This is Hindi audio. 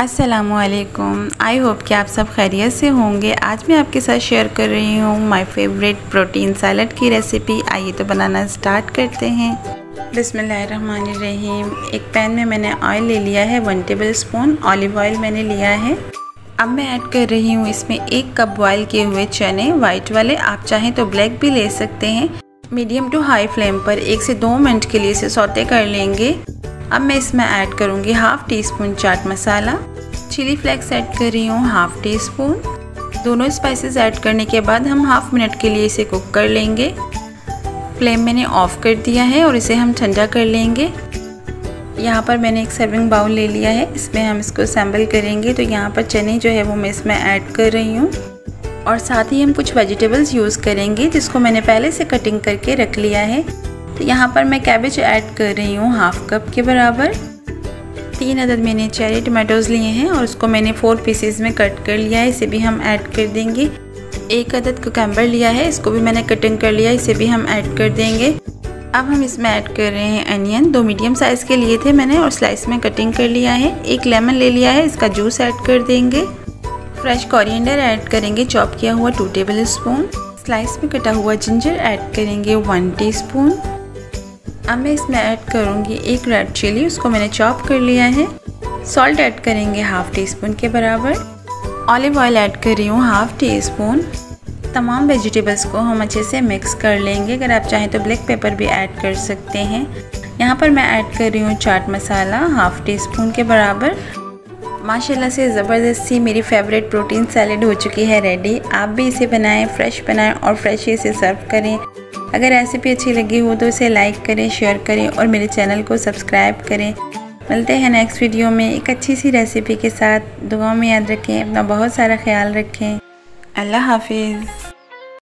असलकुम आई होप कि आप सब खैरियत से होंगे। आज मैं आपके साथ शेयर कर रही हूँ माय फेवरेट प्रोटीन सैलड की रेसिपी आइए तो बनाना स्टार्ट करते हैं। बिसमीम एक पैन में मैंने ऑयल ले लिया है one tablespoon olive oil मैंने लिया है। अब मैं ऐड कर रही हूँ इसमें एक कप बॉयल किए हुए चने वाइट वाले। आप चाहें तो ब्लैक भी ले सकते हैं। मीडियम टू हाई फ्लेम पर एक से दो मिनट के लिए इसे सौते कर लेंगे। अब मैं इसमें ऐड करूँगी half teaspoon chaat masala. Chilli flakes add कर रही हूँ हाफ़ टी स्पून दोनों स्पाइसेस ऐड करने के बाद हम हाफ़ मिनट के लिए इसे कुक कर लेंगे। फ्लेम मैंने ऑफ़ कर दिया है और इसे हम ठंडा कर लेंगे। यहाँ पर मैंने एक सर्विंग बाउल ले लिया है, इसमें हम इसको सैम्बल करेंगे। तो यहाँ पर चने जो है वो मैं इसमें ऐड कर रही हूँ। और साथ ही हम कुछ वेजिटेबल्स यूज़ करेंगे, जिसको मैंने पहले से कटिंग करके रख लिया है। तो यहाँ पर मैं कैबेज ऐड कर रही हूँ हाफ़ कप के बराबर। तीन अदद मैंने चेरी टमाटोज़ लिए हैं और उसको मैंने फोर पीसेस में कट कर लिया है, इसे भी हम ऐड कर देंगे। एक अदद कुकम्बर लिया है, इसको भी मैंने कटिंग कर लिया इसे भी हम ऐड कर देंगे। अब हम इसमें ऐड कर रहे हैं अनियन दो मीडियम साइज़ के लिए थे मैंने और स्लाइस में कटिंग कर लिया है। एक लेमन ले लिया है, इसका जूस ऐड कर देंगे। फ्रेश कॉरिएंडर ऐड करेंगे चॉप किया हुआ टू टेबल स्पून स्लाइस में कटा हुआ जिंजर ऐड करेंगे वन टीस्पून अब मैं इसमें ऐड करूँगी एक रेड चिली, उसको मैंने चॉप कर लिया है। सॉल्ट ऐड करेंगे हाफ़ टी स्पून के बराबर। ऑलिव ऑयल ऐड कर रही हूँ हाफ़ टी स्पून तमाम वेजिटेबल्स को हम अच्छे से मिक्स कर लेंगे, अगर आप चाहें तो ब्लैक पेपर भी ऐड कर सकते हैं। यहाँ पर मैं ऐड कर रही हूँ chaat masala half teaspoon के बराबर। माशाल्लाह से ज़बरदस्ती मेरी फेवरेट प्रोटीन सैलड हो चुकी है रेडी आप भी इसे बनाएँ फ्रेश बनाएँ और फ्रेश इसे सर्व करें। अगर रेसिपी अच्छी लगी हो तो इसे लाइक करें शेयर करें और मेरे चैनल को सब्सक्राइब करें। मिलते हैं नेक्स्ट वीडियो में। एक अच्छी सी रेसिपी के साथ दुआओं में याद रखें, अपना बहुत सारा ख्याल रखें। अल्लाह हाफिज़।